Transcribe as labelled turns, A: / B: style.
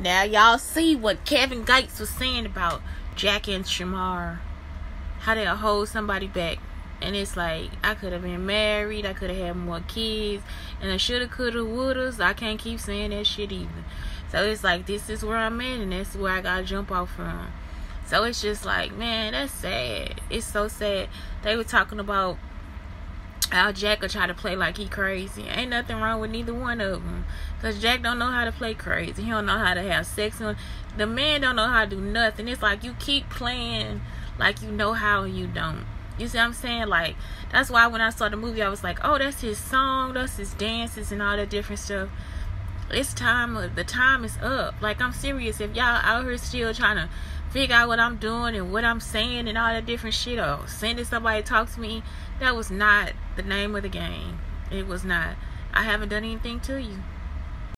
A: Now y'all see what Kevin Gates was saying about Jack and Shamar. How they'll hold somebody back. And it's like I could have been married, I could have had more kids, and I shoulda, coulda, woulda. So I can't keep saying that shit either. So it's like this is where I'm at, and that's where I gotta jump off from. So it's just like, man, that's sad. It's so sad. They were talking about how Jack will try to play like he crazy. Ain't nothing wrong with neither one of them. Cause Jack don't know how to play crazy. He don't know how to have sex. The man don't know how to do nothing. It's like you keep playing like you know how and you don't. You see what I'm saying? Like that's why when I saw the movie, I was like, oh, that's his song, that's his dances and all that different stuff. It's time. The time is up. Like I'm serious. If y'all out here still trying to figure out what I'm doing and what I'm saying and all that different shit, or sending somebody to talk to me, that was not the name of the game. It was not. I haven't done anything to you.